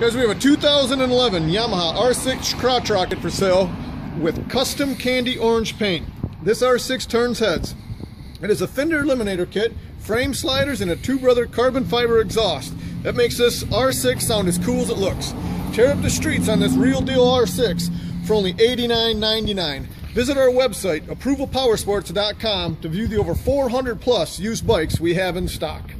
Guys, we have a 2011 Yamaha R6 crotch rocket for sale with custom candy orange paint. This R6 turns heads. It is a fender eliminator kit, frame sliders, and a two brother carbon fiber exhaust. That makes this R6 sound as cool as it looks. Tear up the streets on this real deal R6 for only $89.99. Visit our website, approvalpowersports.com, to view the over 400 plus used bikes we have in stock.